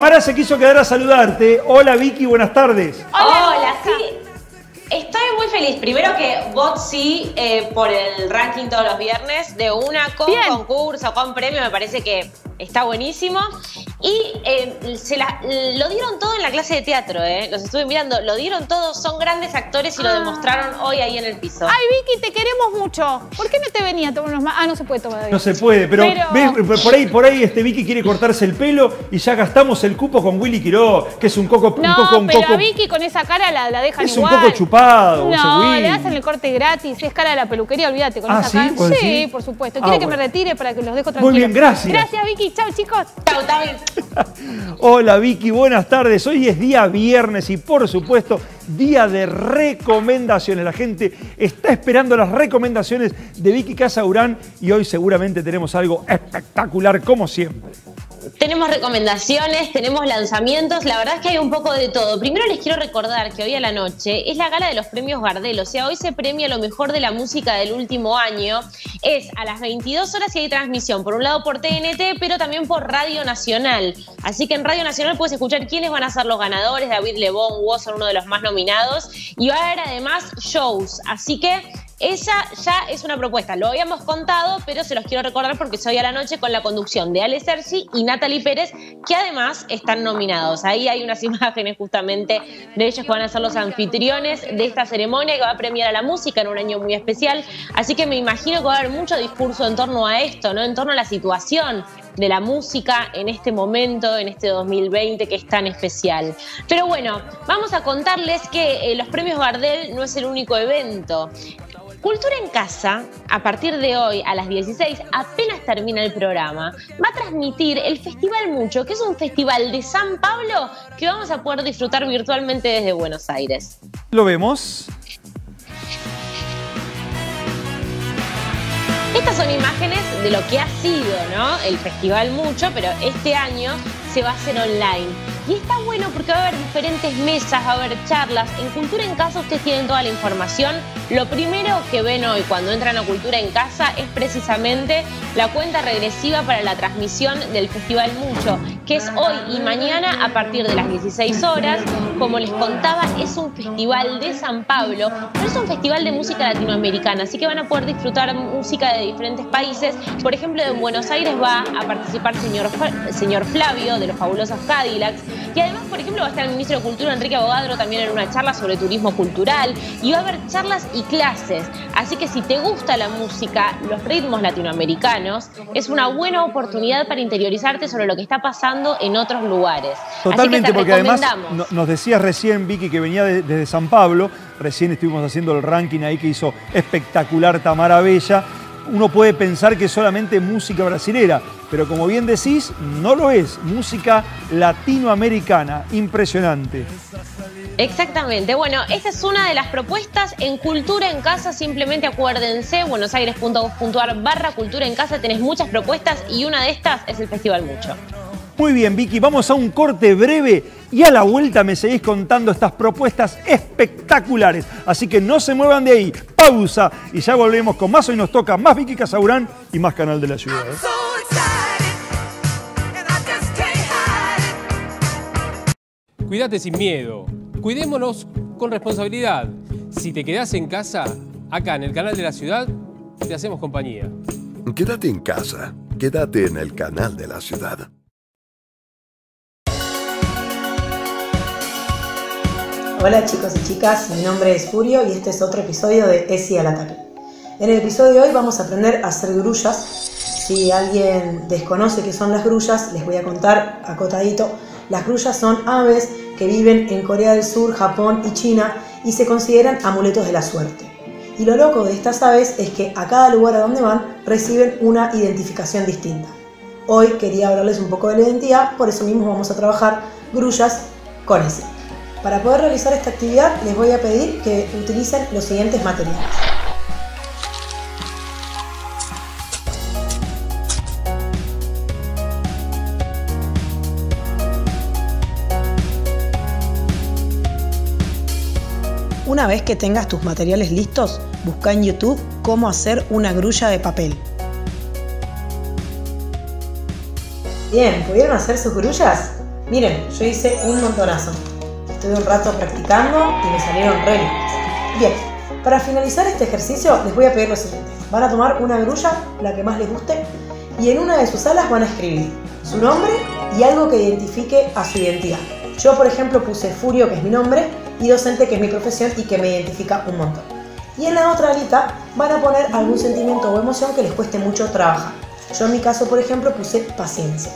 Mara se quiso quedar a saludarte. Hola Vicky, buenas tardes. Hola, sí. Estoy muy feliz. Primero que vos sí, eh, por el ranking todos los viernes, de una con Bien. concurso, con premio, me parece que está buenísimo. Y eh, se la- lo dieron todo en la clase de teatro, ¿eh? Los estuve mirando, lo dieron todo, son grandes actores y lo Ah. demostraron hoy ahí en el piso. Ay, Vicky, te queremos mucho. ¿Por qué no te venía a tomar unos más? Ah, no se puede tomar. No se puede, pero, Pero- ves, por ahí, por ahí este Vicky quiere cortarse el pelo y ya gastamos el cupo con Willy Quiró, que es un coco, un No, coco, un pero coco. a Vicky con esa cara la, la dejan Es un igual. poco chupado, ese No, Willy. le hacen el corte gratis. Es cara de la peluquería, olvídate. Con Ah, esa ¿sí? cara. ¿Vos Sí, por supuesto. Ah, ¿Quiere que me retire para que los dejo Muy tranquilos? bien, gracias. Gracias, Vicky. Chao, chicos. Chau, Tami. Hola Vicky, buenas tardes. Hoy es día viernes y por supuesto día de recomendaciones. La gente está esperando las recomendaciones de Vicky Casaurán y hoy seguramente tenemos algo espectacular como siempre. Tenemos recomendaciones, tenemos lanzamientos, la verdad es que hay un poco de todo. Primero les quiero recordar que hoy a la noche es la gala de los premios Gardel, o sea, hoy se premia lo mejor de la música del último año. Es a las 22 horas y hay transmisión, por un lado por TNT, pero también por Radio Nacional. Así que en Radio Nacional puedes escuchar quiénes van a ser los ganadores, David Lebón, Woz uno de los más nominados, y va a haber además shows, así que esa ya es una propuesta, lo habíamos contado, pero se los quiero recordar porque es hoy a la noche con la conducción de Ale y Natalie Pérez, que además están nominados. Ahí hay unas imágenes justamente de ellos que van a ser los anfitriones de esta ceremonia que va a premiar a la música en un año muy especial. Así que me imagino que va a haber mucho discurso en torno a esto, ¿no? En torno a la situación de la música en este momento, en este 2020 que es tan especial. Pero bueno, vamos a contarles que eh, los premios Gardel no es el único evento. Cultura en Casa, a partir de hoy a las 16, apenas termina el programa, va a transmitir el Festival Mucho, que es un festival de San Pablo que vamos a poder disfrutar virtualmente desde Buenos Aires. Lo vemos. Estas son imágenes de lo que ha sido, ¿no? El Festival Mucho, pero este año se va a hacer online. Y está bueno porque va a haber diferentes mesas, va a haber charlas. En Cultura en Casa ustedes tienen toda la información. Lo primero que ven hoy cuando entran a Cultura en Casa es precisamente la cuenta regresiva para la transmisión del Festival Mucho, que es hoy y mañana a partir de las 16 horas. Como les contaba, es un festival de San Pablo, pero es un festival de música latinoamericana, así que van a poder disfrutar música de diferentes países. Por ejemplo, en Buenos Aires va a participar señor, señor Flavio de los fabulosos Cadillacs. Y además, por ejemplo, va a estar el ministro de Cultura Enrique Abogadro también en una charla sobre turismo cultural. Y va a haber charlas y clases. Así que si te gusta la música, los ritmos latinoamericanos, es una buena oportunidad para interiorizarte sobre lo que está pasando en otros lugares. Totalmente, que te porque además no- nos decías recién, Vicky, que venía de- desde San Pablo. Recién estuvimos haciendo el ranking ahí que hizo espectacular Tamara Bella. Uno puede pensar que es solamente música brasilera, pero como bien decís, no lo es. Música latinoamericana, impresionante. Exactamente. Bueno, esta es una de las propuestas en Cultura en Casa. Simplemente acuérdense, buenosaires.gov.ar barra Cultura en Casa. Tenés muchas propuestas y una de estas es el Festival Mucho. Muy bien, Vicky, vamos a un corte breve y a la vuelta me seguís contando estas propuestas espectaculares. Así que no se muevan de ahí. Pausa y ya volvemos con más. Hoy nos toca más Vicky Casaurán y más Canal de la Ciudad. ¿eh? Cuídate sin miedo. Cuidémonos con responsabilidad. Si te quedás en casa, acá en el canal de la ciudad, te hacemos compañía. Quédate en casa. Quédate en el canal de la ciudad. Hola chicos y chicas, mi nombre es Furio y este es otro episodio de ESI al ataque. En el episodio de hoy vamos a aprender a hacer grullas. Si alguien desconoce qué son las grullas, les voy a contar acotadito. Las grullas son aves que viven en Corea del Sur, Japón y China y se consideran amuletos de la suerte. Y lo loco de estas aves es que a cada lugar a donde van reciben una identificación distinta. Hoy quería hablarles un poco de la identidad, por eso mismo vamos a trabajar grullas con ese. Para poder realizar esta actividad les voy a pedir que utilicen los siguientes materiales. Una vez que tengas tus materiales listos, busca en YouTube cómo hacer una grulla de papel. Bien, ¿pudieron hacer sus grullas? Miren, yo hice un montonazo. Estuve un rato practicando y me salieron re. Bien, para finalizar este ejercicio les voy a pedir lo siguiente. Van a tomar una grulla, la que más les guste, y en una de sus alas van a escribir su nombre y algo que identifique a su identidad. Yo, por ejemplo, puse Furio, que es mi nombre, y docente, que es mi profesión y que me identifica un montón. Y en la otra alita van a poner algún sentimiento o emoción que les cueste mucho trabajar. Yo en mi caso, por ejemplo, puse paciencia.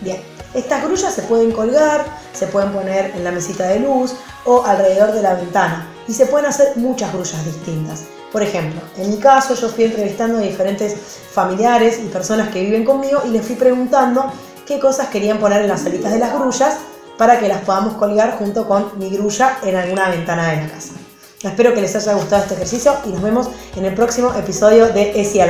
Bien, estas grullas se pueden colgar, se pueden poner en la mesita de luz o alrededor de la ventana y se pueden hacer muchas grullas distintas. Por ejemplo, en mi caso yo fui entrevistando a diferentes familiares y personas que viven conmigo y les fui preguntando qué cosas querían poner en las salitas de las grullas para que las podamos colgar junto con mi grulla en alguna ventana de la casa. Espero que les haya gustado este ejercicio y nos vemos en el próximo episodio de ESI.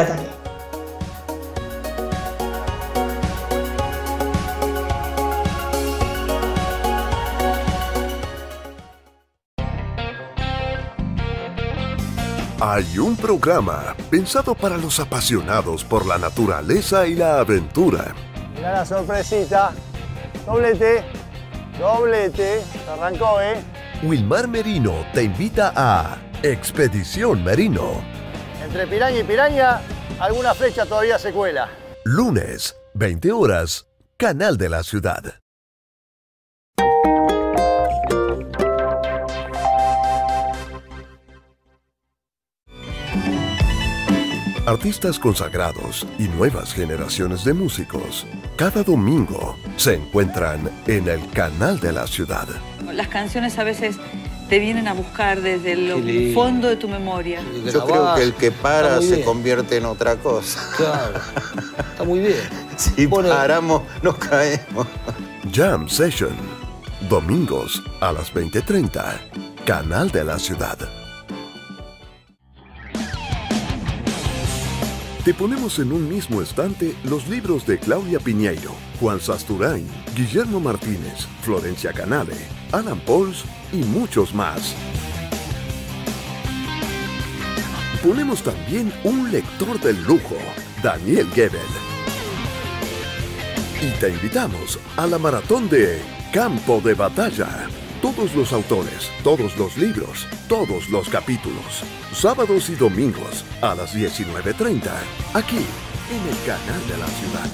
Hay un programa pensado para los apasionados por la naturaleza y la aventura. Mirá la sorpresita. Doblete. Doblete. Se arrancó, ¿eh? Wilmar Merino te invita a Expedición Merino. Entre piraña y piraña, alguna flecha todavía se cuela. Lunes, 20 horas, Canal de la Ciudad. Artistas consagrados y nuevas generaciones de músicos cada domingo se encuentran en el Canal de la Ciudad. Las canciones a veces te vienen a buscar desde el fondo de tu memoria. Yo creo que el que para se convierte en otra cosa. Claro. Está muy bien. Si Bueno. paramos, nos caemos. Jam Session. Domingos a las 20:30. Canal de la Ciudad. Te ponemos en un mismo estante los libros de Claudia Piñeiro, Juan Sasturain, Guillermo Martínez, Florencia Canale, Alan Pauls y muchos más. Ponemos también un lector del lujo, Daniel Gebel. Y te invitamos a la maratón de Campo de Batalla. Todos los autores, todos los libros, todos los capítulos. Sábados y domingos a las 19.30. Aquí, en el canal de la ciudad.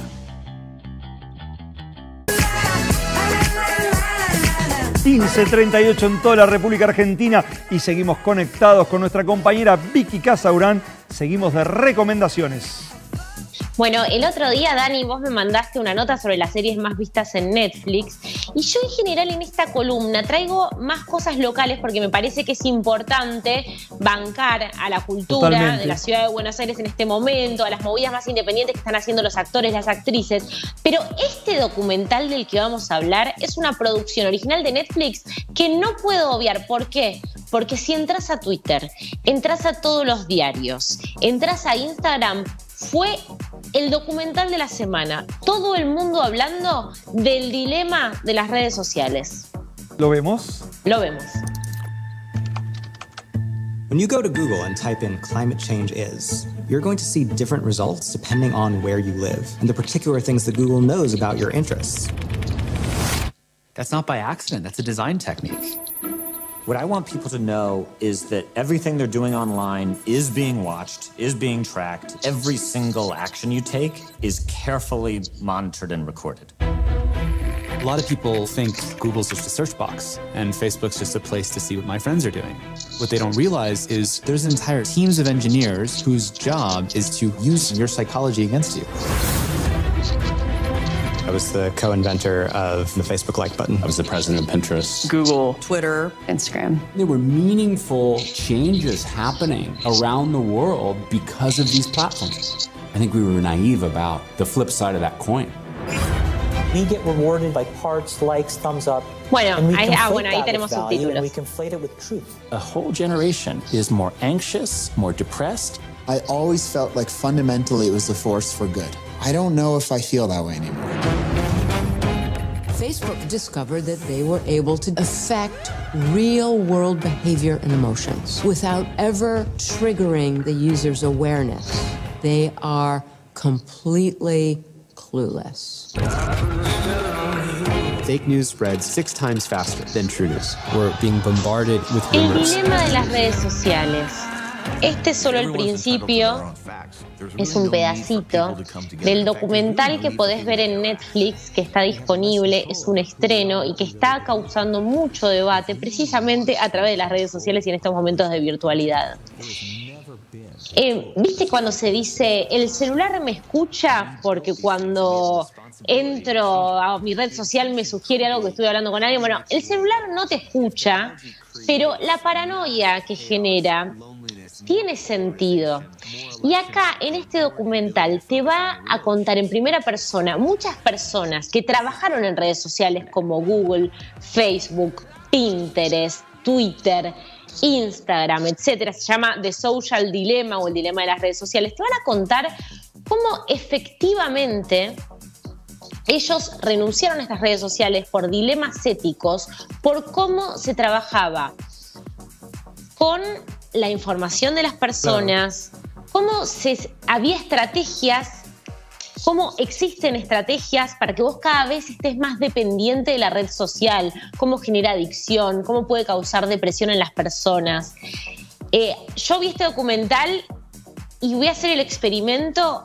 1538 en toda la República Argentina y seguimos conectados con nuestra compañera Vicky Casaurán. Seguimos de recomendaciones. Bueno, el otro día, Dani, vos me mandaste una nota sobre las series más vistas en Netflix. Y yo, en general, en esta columna traigo más cosas locales porque me parece que es importante bancar a la cultura Totalmente. de la ciudad de Buenos Aires en este momento, a las movidas más independientes que están haciendo los actores, las actrices. Pero este documental del que vamos a hablar es una producción original de Netflix que no puedo obviar. ¿Por qué? Porque si entras a Twitter, entras a todos los diarios, entras a Instagram, fue el documental de la semana. Todo el mundo hablando del dilema de las redes sociales. ¿Lo vemos? Lo vemos. When you go to Google and type in climate change is, you're going to see different results depending on where you live and the particular things that Google knows about your interests. That's not by accident, that's a design technique. What I want people to know is that everything they're doing online is being watched, is being tracked. Every single action you take is carefully monitored and recorded. A lot of people think Google's just a search box and Facebook's just a place to see what my friends are doing. What they don't realize is there's entire teams of engineers whose job is to use your psychology against you. I was the co inventor of the Facebook like button. I was the president of Pinterest. Google, Twitter, Instagram. There were meaningful changes happening around the world because of these platforms. I think we were naive about the flip side of that coin. We get rewarded by parts, likes, thumbs up. Bueno, and we ahí- ah, conflate bueno, ahí that with tenemos value, and subtítulos. we conflate it with truth. A whole generation is more anxious, more depressed. I always felt like fundamentally it was a force for good. I don't know if I feel that way anymore. Facebook discovered that they were able to affect real world behavior and emotions without ever triggering the user's awareness. They are completely clueless. fake news spreads six times faster than true news. We're being bombarded with El rumors. dilema de las redes sociales. Este es solo el principio, es un pedacito del documental que podés ver en Netflix, que está disponible, es un estreno y que está causando mucho debate precisamente a través de las redes sociales y en estos momentos de virtualidad. Eh, ¿Viste cuando se dice, el celular me escucha? Porque cuando entro a mi red social me sugiere algo que estoy hablando con alguien. Bueno, el celular no te escucha, pero la paranoia que genera tiene sentido. Y acá en este documental te va a contar en primera persona muchas personas que trabajaron en redes sociales como Google, Facebook, Pinterest, Twitter, Instagram, etcétera. Se llama The Social Dilemma o el dilema de las redes sociales. Te van a contar cómo efectivamente ellos renunciaron a estas redes sociales por dilemas éticos, por cómo se trabajaba con la información de las personas, cómo se, había estrategias, cómo existen estrategias para que vos cada vez estés más dependiente de la red social, cómo genera adicción, cómo puede causar depresión en las personas. Eh, yo vi este documental y voy a hacer el experimento.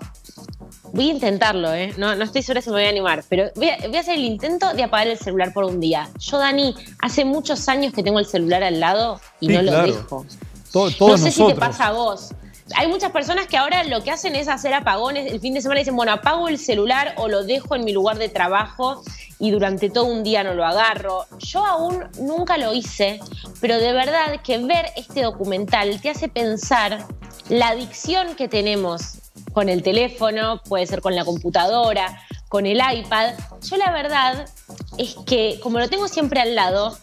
Voy a intentarlo, ¿eh? no, no estoy segura si me voy a animar, pero voy a, voy a hacer el intento de apagar el celular por un día. Yo, Dani, hace muchos años que tengo el celular al lado y Sí, no lo claro. dejo. To- No sé si te pasa a vos. Hay muchas personas que ahora lo que hacen es hacer apagones el fin de semana dicen, bueno, apago el celular o lo dejo en mi lugar de trabajo y durante todo un día no lo agarro. Yo aún nunca lo hice, pero de verdad que ver este documental te hace pensar la adicción que tenemos con el teléfono, puede ser con la computadora, con el iPad. Yo la verdad es que como lo tengo siempre al lado,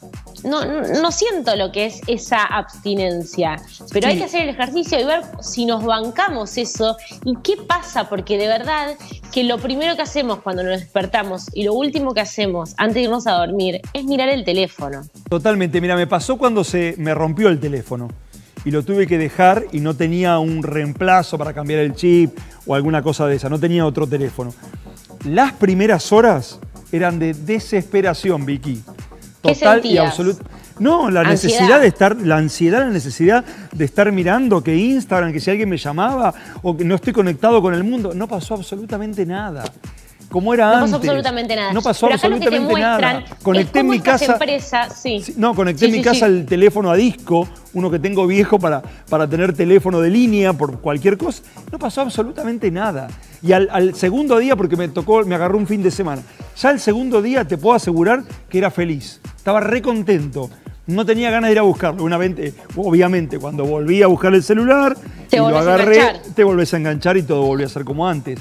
no, no, siento lo que es esa abstinencia, pero hay que hacer el ejercicio y ver si nos bancamos eso y qué pasa, porque de verdad que lo primero que hacemos cuando nos despertamos y lo último que hacemos antes de irnos a dormir es mirar el teléfono. Totalmente. Mira, me pasó cuando se me rompió el teléfono y lo tuve que dejar y no tenía un reemplazo para cambiar el chip o alguna cosa de esa, no tenía otro teléfono. Las primeras horas eran de desesperación, Vicky. ¿Qué Total y absoluta. No, la Ansiedad. necesidad de estar, la ansiedad, la necesidad de estar mirando que Instagram, que si alguien me llamaba o que no estoy conectado con el mundo, no pasó absolutamente nada. Como era No antes. pasó absolutamente nada. No pasó Pero acá lo que te absolutamente nada. Conecté es en cómo mi casa. sí. No, conecté Sí, en mi casa el teléfono a disco, uno que tengo viejo para, para tener teléfono de línea por cualquier cosa. No pasó absolutamente nada. Y al, al segundo día, porque me tocó, me agarró un fin de semana, ya el segundo día te puedo asegurar que era feliz. Estaba re contento. No tenía ganas de ir a buscarlo. Una vez, eh, obviamente, cuando volví a buscar el celular Te y lo a agarré, te volvés a enganchar y todo volvió a ser como antes.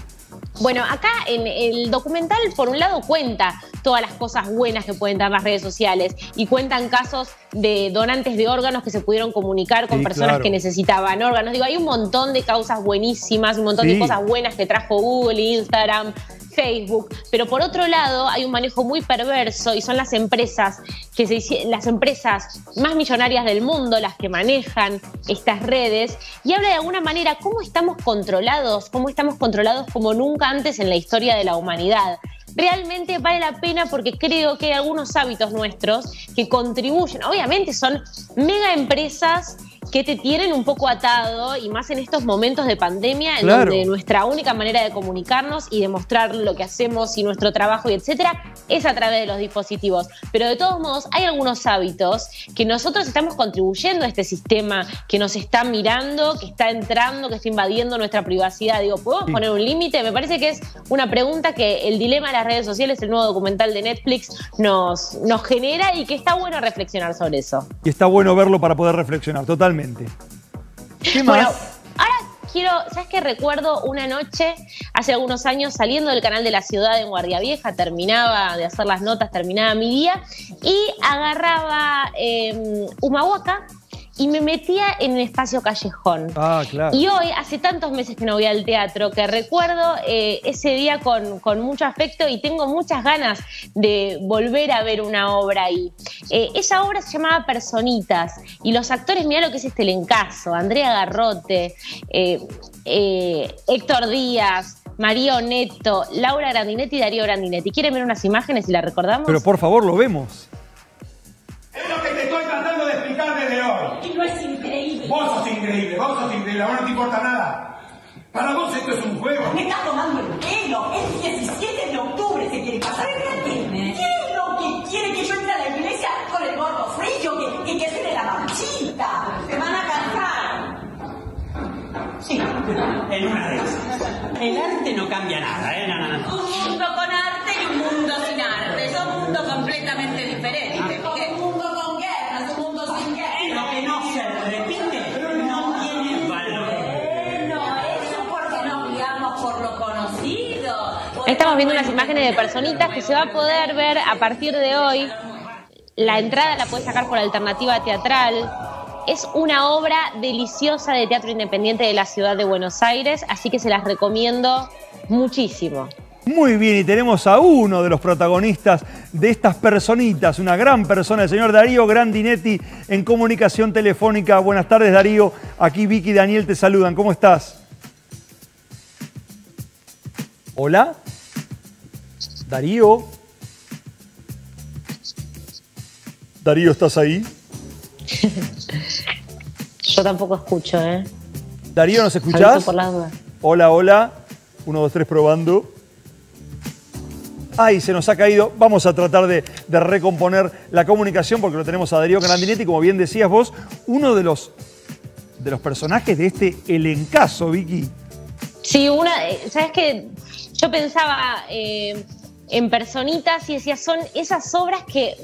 Bueno, acá en el documental, por un lado, cuenta todas las cosas buenas que pueden dar las redes sociales y cuentan casos de donantes de órganos que se pudieron comunicar con Sí, personas claro. que necesitaban órganos. Digo, hay un montón de causas buenísimas, un montón de cosas buenas que trajo Google, Instagram, Facebook, pero por otro lado hay un manejo muy perverso y son las empresas que se las empresas más millonarias del mundo las que manejan estas redes y habla de alguna manera cómo estamos controlados, cómo estamos controlados como nunca antes en la historia de la humanidad. Realmente vale la pena porque creo que hay algunos hábitos nuestros que contribuyen. Obviamente son mega empresas que te tienen un poco atado y más en estos momentos de pandemia en Claro. donde nuestra única manera de comunicarnos y demostrar lo que hacemos y nuestro trabajo y etcétera es a través de los dispositivos. Pero de todos modos hay algunos hábitos que nosotros estamos contribuyendo a este sistema que nos está mirando, que está entrando, que está invadiendo nuestra privacidad. Digo, ¿podemos Sí. poner un límite? Me parece que es una pregunta que el dilema de las redes sociales, el nuevo documental de Netflix, nos, nos genera y que está bueno reflexionar sobre eso. Y está bueno verlo para poder reflexionar, totalmente. ¿Qué más? Bueno, ahora quiero, ¿sabes qué? Recuerdo una noche, hace algunos años, saliendo del canal de la ciudad en Guardia Vieja, terminaba de hacer las notas, terminaba mi día, y agarraba eh, Humahuaca y me metía en el espacio callejón. Ah, claro. Y hoy, hace tantos meses que no voy al teatro, que recuerdo eh, ese día con, con mucho afecto y tengo muchas ganas de volver a ver una obra ahí. Eh, esa obra se llamaba Personitas y los actores, mira lo que es este elencazo, Andrea Garrote, eh, Héctor Díaz, Mario Neto, Laura Grandinetti y Darío Grandinetti. ¿Quieren ver unas imágenes y las recordamos? Pero por favor, lo vemos. Vos sos increíble, a vos no te importa nada. Para vos esto es un juego. Me está tomando el pelo. Es 17 de octubre, se quiere pasar el. ¿Qué es lo que quiere que yo entre a la iglesia con el gorro frío? Que, que, que suene la marchita. Se van a cansar. Sí, en una de esas. El arte no cambia nada, ¿eh? No, no, no. Un mundo con arte y un mundo sin arte. Son mundos completamente diferentes. Un mundo con guerras, un mundo sin guerra. Lo que no se repite no tiene valor. Bueno, eso porque nos guiamos por lo conocido. Ahí Estamos viendo unas imágenes de personitas que se va a poder ver a partir de hoy. La entrada la puedes sacar por alternativa teatral. Es una obra deliciosa de teatro independiente de la ciudad de Buenos Aires, así que se las recomiendo muchísimo. Muy bien, y tenemos a uno de los protagonistas de estas personitas, una gran persona, el señor Darío Grandinetti en comunicación telefónica. Buenas tardes, Darío. Aquí Vicky y Daniel te saludan. ¿Cómo estás? Hola. Darío. Darío, ¿estás ahí? Yo tampoco escucho, ¿eh? Darío, ¿nos escuchás? por. Hola, hola. Uno, dos, tres, probando. Ay, se nos ha caído. Vamos a tratar de, de recomponer la comunicación porque lo tenemos a Darío Grandinetti, como bien decías vos, uno de los, de los personajes de este elencazo, Vicky. Sí, una, eh, ¿sabes qué? Yo pensaba eh, en personitas y decía, son esas obras que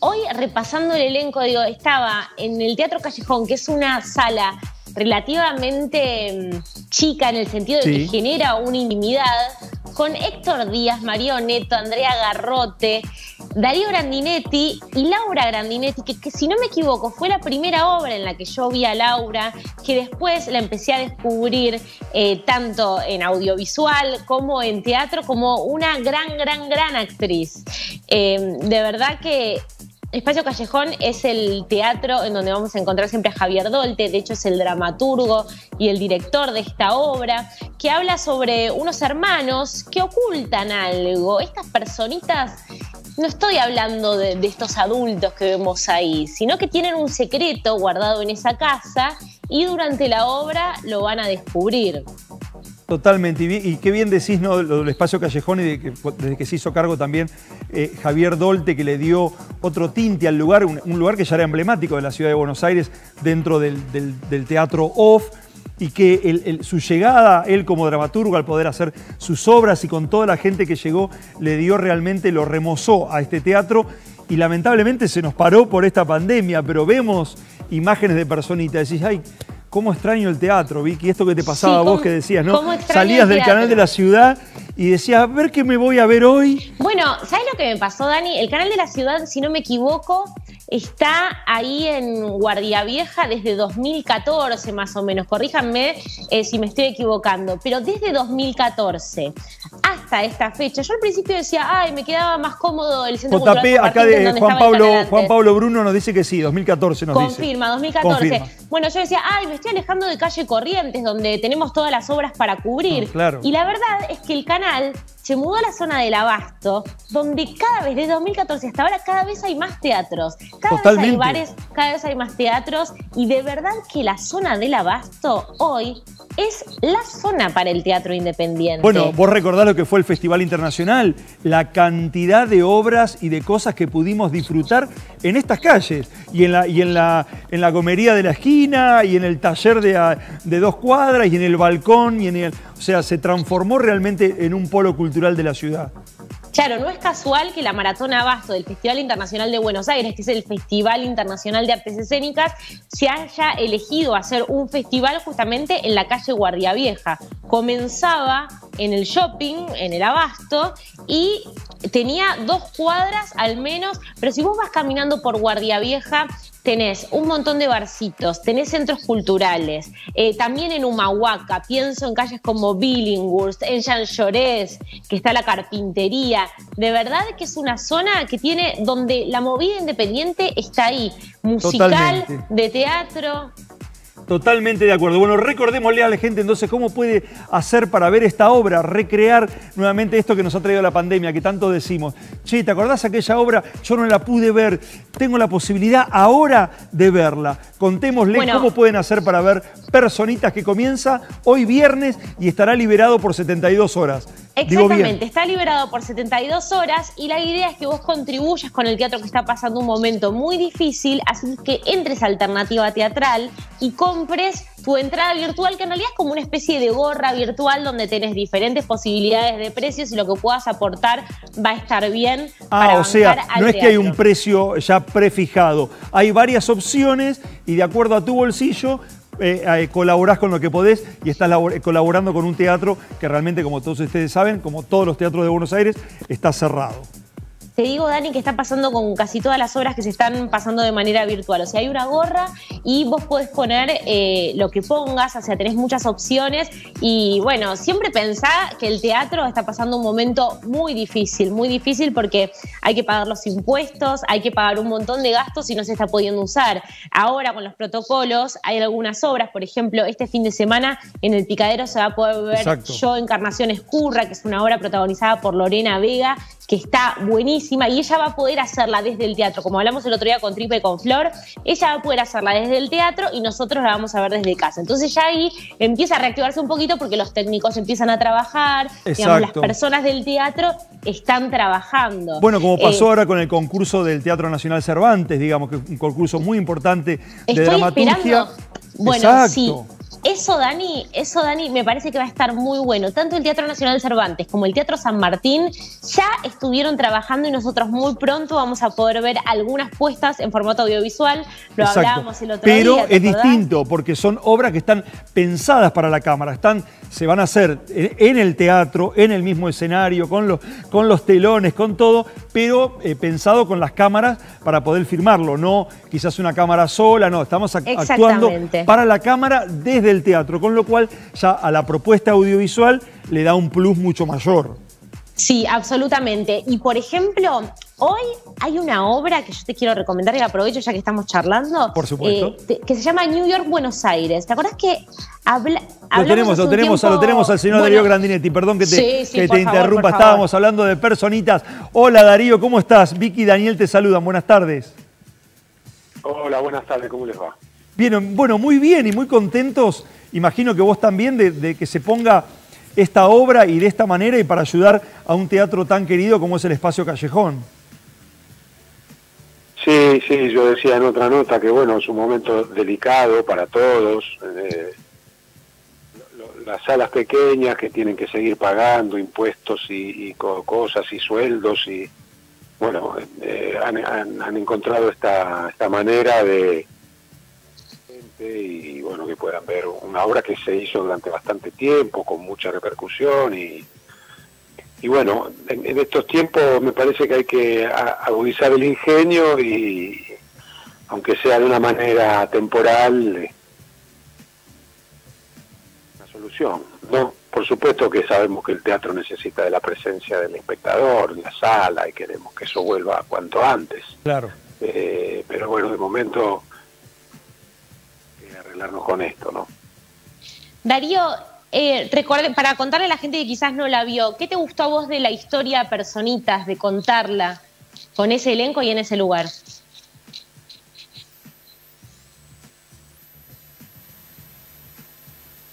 hoy repasando el elenco, digo, estaba en el Teatro Callejón, que es una sala relativamente mm, chica en el sentido de que genera una intimidad, con Héctor Díaz, Mario Neto, Andrea Garrote, Darío Grandinetti y Laura Grandinetti, que, si no me equivoco fue la primera obra en la que yo vi a Laura, que después la empecé a descubrir eh, tanto en audiovisual como en teatro como una gran, gran, gran actriz. Eh, de verdad que Espacio Callejón es el teatro en donde vamos a encontrar siempre a Javier Dolte, de hecho es el dramaturgo y el director de esta obra, que habla sobre unos hermanos que ocultan algo. Estas personitas, no estoy hablando de, de estos adultos que vemos ahí, sino que tienen un secreto guardado en esa casa y durante la obra lo van a descubrir. Totalmente, y, y qué bien decís ¿no? del espacio callejón y que, desde que se hizo cargo también eh, Javier Dolte, que le dio otro tinte al lugar, un, lugar que ya era emblemático de la ciudad de Buenos Aires dentro del, del- teatro off, y que su llegada, él como dramaturgo, al poder hacer sus obras y con toda la gente que llegó, le dio realmente, lo remozó a este teatro, y lamentablemente se nos paró por esta pandemia, pero vemos imágenes de personitas, decís, ay, cómo extraño el teatro, Vicky, esto que te pasaba Sí, a vos cómo- que decías, ¿no? cómo Salías el del canal de la ciudad y decías, a ver qué me voy a ver hoy. Bueno, ¿sabes lo que me pasó, Dani? El canal de la ciudad, si no me equivoco, está ahí en Guardia Vieja desde 2014 más o menos. Corríjanme eh, si me estoy equivocando. Pero desde 2014 hasta esta fecha, yo al principio decía, ay, me quedaba más cómodo el centro cultural acá de Juan Pablo, Juan. Pablo Bruno nos dice que sí, 2014 nos dice. Confirma, 2014. Confirma. Bueno, yo decía, ay, me estoy alejando de calle Corrientes, donde tenemos todas las obras para cubrir. Claro. Y la verdad es que el canal se mudó a la zona del Abasto, donde cada vez, desde 2014 hasta ahora, cada vez hay más teatros. Cada vez hay bares, cada vez hay más teatros. Y de verdad que la zona del Abasto hoy es la zona para el teatro independiente. Bueno, vos recordás lo que fue el Festival Internacional, la cantidad de obras y de cosas que pudimos disfrutar en estas calles y en la, y en la, en la gomería de la esquina y en el taller de, de dos cuadras y en el balcón y en el... O sea, se transformó realmente en un polo cultural de la ciudad. Claro, no es casual que la Maratón Abasto del Festival Internacional de Buenos Aires, que es el Festival Internacional de Artes Escénicas, se haya elegido hacer un festival justamente en la calle Guardia Vieja. Comenzaba en el shopping, en el Abasto, y tenía dos cuadras al menos, pero si vos vas caminando por Guardia Vieja, tenés un montón de barcitos, tenés centros culturales, eh, también en Humahuaca, pienso en calles como Billinghurst, en Jean Llorés, que está la carpintería. De verdad que es una zona que tiene, donde la movida independiente está ahí, musical, Totalmente. de teatro. Totalmente de acuerdo. Bueno, recordémosle a la gente entonces cómo puede hacer para ver esta obra, recrear nuevamente esto que nos ha traído la pandemia, que tanto decimos. Che, ¿te acordás aquella obra? Yo no la pude ver. Tengo la posibilidad ahora de verla. Contémosle Bueno. cómo pueden hacer para ver Personitas que comienza hoy viernes y estará liberado por 72 horas. Exactamente, está liberado por 72 horas y la idea es que vos contribuyas con el teatro que está pasando un momento muy difícil, así que entres a Alternativa Teatral y compres tu entrada virtual, que en realidad es como una especie de gorra virtual donde tenés diferentes posibilidades de precios y lo que puedas aportar va a estar bien. para Ah, o sea, al no es que hay un precio ya prefijado. Hay varias opciones y de acuerdo a tu bolsillo eh, eh, colaborás con lo que podés y estás eh, colaborando con un teatro que realmente, como todos ustedes saben, como todos los teatros de Buenos Aires, está cerrado. Te digo, Dani, que está pasando con casi todas las obras que se están pasando de manera virtual. O sea, hay una gorra y vos podés poner eh, lo que pongas, o sea, tenés muchas opciones. Y bueno, siempre pensá que el teatro está pasando un momento muy difícil, muy difícil porque hay que pagar los impuestos, hay que pagar un montón de gastos y no se está pudiendo usar. Ahora, con los protocolos, hay algunas obras, por ejemplo, este fin de semana en el Picadero se va a poder ver Exacto. Yo Encarnación Escurra, que es una obra protagonizada por Lorena Vega, que está buenísima y ella va a poder hacerla desde el teatro. Como hablamos el otro día con Tripe y con Flor, ella va a poder hacerla desde el teatro y nosotros la vamos a ver desde casa. Entonces ya ahí empieza a reactivarse un poquito porque los técnicos empiezan a trabajar, digamos, las personas del teatro están trabajando. Bueno, como pasó Eh, ahora con el concurso del Teatro Nacional Cervantes, digamos que es un concurso muy importante de Estoy dramaturgia. esperando. Bueno, Exacto. sí. Eso, Dani, eso, Dani, me parece que va a estar muy bueno. Tanto el Teatro Nacional Cervantes como el Teatro San Martín ya estuvieron trabajando y nosotros muy pronto vamos a poder ver algunas puestas en formato audiovisual. Lo Exacto. hablábamos el otro Pero día. ¿te es acordás? distinto porque son obras que están pensadas para la cámara, están, se van a hacer en el teatro, en el mismo escenario, con los, con los telones, con todo, pero eh, pensado con las cámaras para poder filmarlo, no quizás una cámara sola, no, estamos ac- actuando para la cámara desde el teatro, con lo cual ya a la propuesta audiovisual le da un plus mucho mayor. Sí, absolutamente. Y por ejemplo, hoy hay una obra que yo te quiero recomendar y aprovecho ya que estamos charlando. Por supuesto. eh, te- que se llama New York, Buenos Aires. ¿Te acuerdas que habla, Lo tenemos, lo tenemos, tiempo- lo tenemos al señor Bueno, Darío Grandinetti. Perdón que te, Sí, sí, que por te favor, interrumpa. favor. Estábamos hablando de personitas. Hola Darío, ¿cómo estás? Vicky y Daniel te saludan. Buenas tardes. Hola, buenas tardes, ¿cómo les va? Bien, bueno, muy bien y muy contentos. Imagino que vos también de, de que se ponga esta obra y de esta manera y para ayudar a un teatro tan querido como es el Espacio Callejón. Sí, sí, yo decía en otra nota que bueno, es un momento delicado para todos. eh, las salas pequeñas que tienen que seguir pagando impuestos y, y co- cosas y sueldos y bueno, eh, han- han encontrado esta, esta manera de y bueno que puedan ver una obra que se hizo durante bastante tiempo con mucha repercusión y y bueno, en, en estos tiempos me parece que hay que agudizar el ingenio y, aunque sea de una manera temporal, eh, una solución. No, por supuesto que sabemos que el teatro necesita de la presencia del espectador en la sala y queremos que eso vuelva cuanto antes. Claro. Eh, pero bueno, de momento arreglarnos con esto, ¿no? Darío, eh, recuerde- para contarle a la gente que quizás no la vio, ¿qué te gustó a vos de la historia Personitas, de contarla con ese elenco y en ese lugar?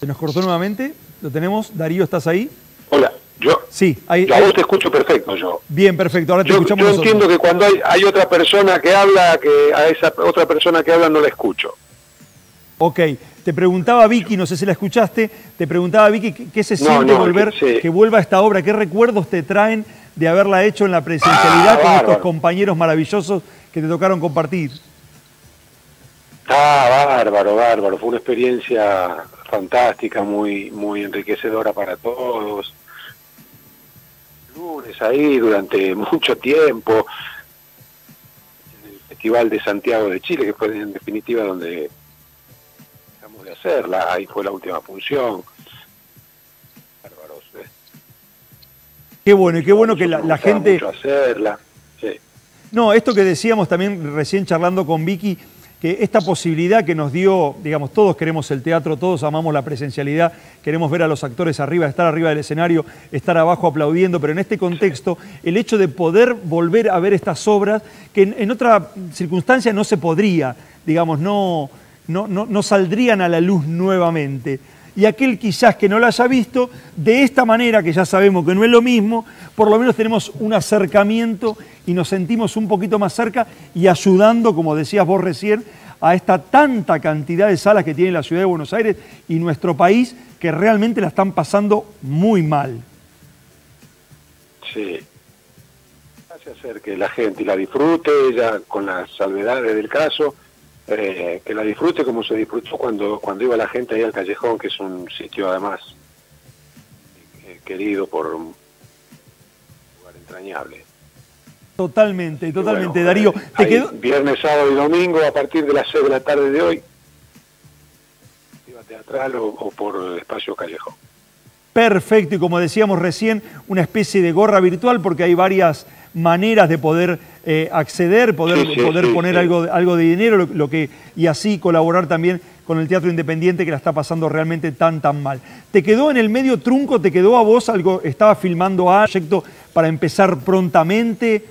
Se nos cortó nuevamente. Lo tenemos. Darío, ¿estás ahí? Hola, yo. Sí, ahí. Yo a ahí- vos te escucho perfecto, yo. Bien, perfecto. Ahora te Yo, escuchamos yo nosotros. entiendo que cuando hay, hay otra persona que habla, que a esa otra persona que habla no la escucho. Ok, te preguntaba Vicky, no sé si la escuchaste, te preguntaba Vicky qué, se siente no, volver, que- sí. que vuelva esta obra, qué recuerdos te traen de haberla hecho en la presencialidad Ah, con estos bárbaro. compañeros maravillosos que te tocaron compartir. Ah, bárbaro, bárbaro. Fue una experiencia fantástica, muy, muy enriquecedora para todos. Lunes ahí durante mucho tiempo. En el Festival de Santiago de Chile, que fue en definitiva donde hacerla. Ahí fue la última función. Bárbaros. eh. Qué bueno, y qué bueno que la, gente... mucho hacerla. Sí. No, esto que decíamos también recién charlando con Vicky, que esta posibilidad que nos dio, digamos, todos queremos el teatro, todos amamos la presencialidad, queremos ver a los actores arriba, estar arriba del escenario, estar abajo aplaudiendo, pero en este contexto, el hecho de poder volver a ver estas obras, que en, en otra circunstancia no se podría, digamos, no, no, no, no saldrían a la luz nuevamente y aquel quizás que no lo haya visto, de esta manera, que ya sabemos que no es lo mismo, por lo menos tenemos un acercamiento y nos sentimos un poquito más cerca y ayudando, como decías vos recién, a esta tanta cantidad de salas que tiene la ciudad de Buenos Aires y nuestro país que realmente la están pasando muy mal. Sí. Hace hacer que la gente la disfrute, ya con las salvedades del caso, eh, que la disfrute como se disfrutó cuando, cuando iba la gente ahí al callejón, que es un sitio además eh, querido por un lugar entrañable. Totalmente, totalmente. Bueno, Darío, eh, te quedó... Viernes, sábado y domingo a partir de las 6 de la tarde de hoy, teatral o, o por espacio callejón. Perfecto, y como decíamos recién, una especie de gorra virtual, porque hay varias maneras de poder eh, acceder, poder, Sí, sí, poder sí, poner. Algo, algo de dinero, lo, lo que, y así colaborar también con el teatro independiente que la está pasando realmente tan, tan mal. ¿Te quedó en el medio trunco, te quedó a vos algo, estaba filmando a proyecto para empezar prontamente?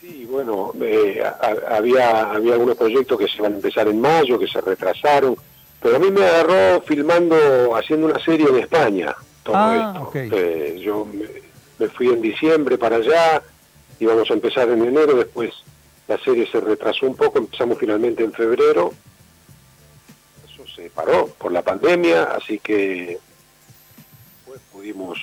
Sí, bueno, eh, a- había, había algunos proyectos que se iban a empezar en mayo, que se retrasaron, pero a mí me agarró filmando, haciendo una serie en España, todo Ah, esto. ok. Eh, yo me, fui en diciembre para allá, íbamos a empezar en enero, después la serie se retrasó un poco, empezamos finalmente en febrero, eso se paró por la pandemia, así que pues pudimos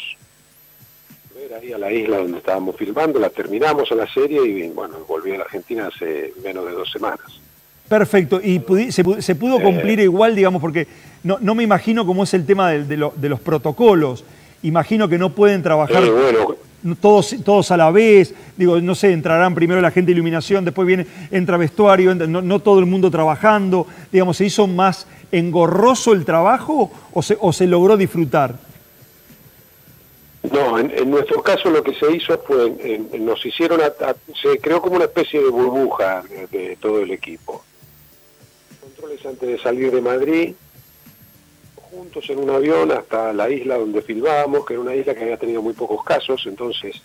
ver ahí a la isla donde estábamos filmando, la terminamos a la serie y bueno, volví a la Argentina hace menos de dos semanas. Perfecto, y pudi- se, se pudo Eh. cumplir igual, digamos, porque no, no me imagino cómo es el tema de, de lo- de los protocolos. Imagino que no pueden trabajar Eh, bueno, todos, todos a la vez. Digo, no sé, entrarán primero la gente de iluminación, después viene, entra vestuario, entra- no, no todo el mundo trabajando. Digamos, ¿se hizo más engorroso el trabajo o se, o se logró disfrutar? No, en, en nuestro caso lo que se hizo fue, en- en- nos hicieron, a- a- se creó como una especie de burbuja de, de todo el equipo. Controles antes de salir de Madrid, juntos en un avión hasta la isla donde filmábamos, que era una isla que había tenido muy pocos casos, entonces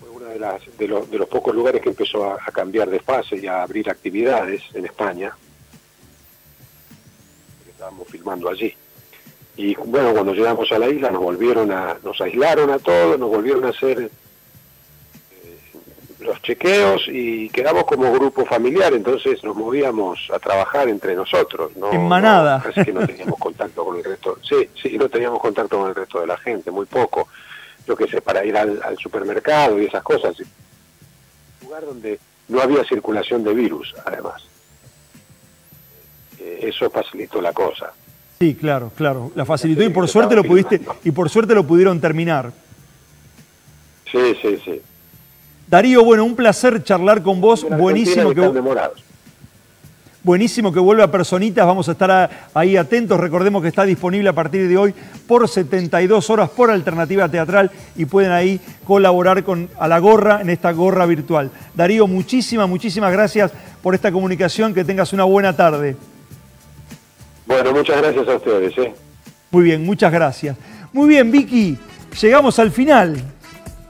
fue uno de, las, de, los, de los pocos lugares que empezó a, a cambiar de fase y a abrir actividades en España. Estábamos filmando allí. Y bueno, cuando llegamos a la isla nos volvieron a, nos aislaron a todos, nos volvieron a hacer los chequeos y quedamos como grupo familiar, entonces nos movíamos a trabajar entre nosotros. No, En manada. no, casi que no teníamos contacto con el resto. Sí, sí, no teníamos contacto con el resto de la gente, muy poco. Yo qué sé, para ir al, al supermercado y esas cosas. Un lugar donde no había circulación de virus, además. Eh, eso facilitó la cosa. Sí, claro, claro. La facilitó y por suerte lo pudiste, y por suerte lo pudieron terminar. Sí, sí, sí. Darío, bueno, un placer charlar con vos. En Buenísimo que, buenísimo que vuelva Personitas. Vamos a estar a- ahí atentos. Recordemos que está disponible a partir de hoy por 72 horas por alternativa teatral y pueden ahí colaborar con a la gorra en esta gorra virtual. Darío, muchísimas, muchísimas gracias por esta comunicación. Que tengas una buena tarde. Bueno, muchas gracias a ustedes. ¿eh? Muy bien, muchas gracias. Muy bien, Vicky, llegamos al final.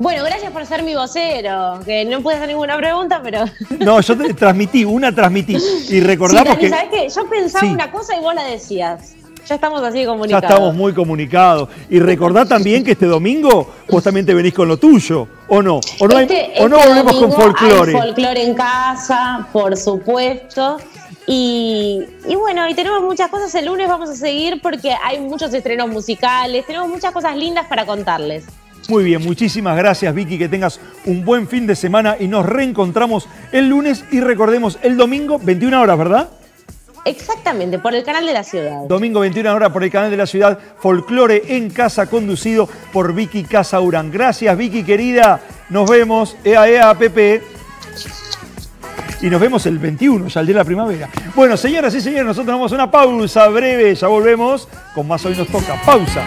Bueno, gracias por ser mi vocero, que no puedes hacer ninguna pregunta, pero... No, yo te transmití, una transmití. Y Sí, recordamos Dani, que ¿sabes qué? Yo pensaba Sí. una cosa y vos la decías. Ya estamos así ya comunicados. estamos muy comunicados. Y recordá también que este domingo vos también te venís con lo tuyo, ¿o no? ¿O no, hay- Este- o no este volvemos con folclore? Hay folclore en casa, por supuesto. Y, y bueno, y tenemos muchas cosas. El lunes vamos a seguir porque hay muchos estrenos musicales, tenemos muchas cosas lindas para contarles. Muy bien, muchísimas gracias Vicky, que tengas un buen fin de semana y nos reencontramos el lunes y recordemos el domingo, 21 horas, ¿verdad? Exactamente, por el canal de la ciudad. Domingo 21 horas por el canal de la ciudad, Folclore en Casa, conducido por Vicky Casa Urán. Gracias Vicky querida, nos vemos, ea, ea, Pepe. Y nos vemos el 21, ya el día de la primavera. Bueno, señoras y señores, nosotros nos vamos a una pausa breve, ya volvemos con más Hoy Nos Toca. Pausa.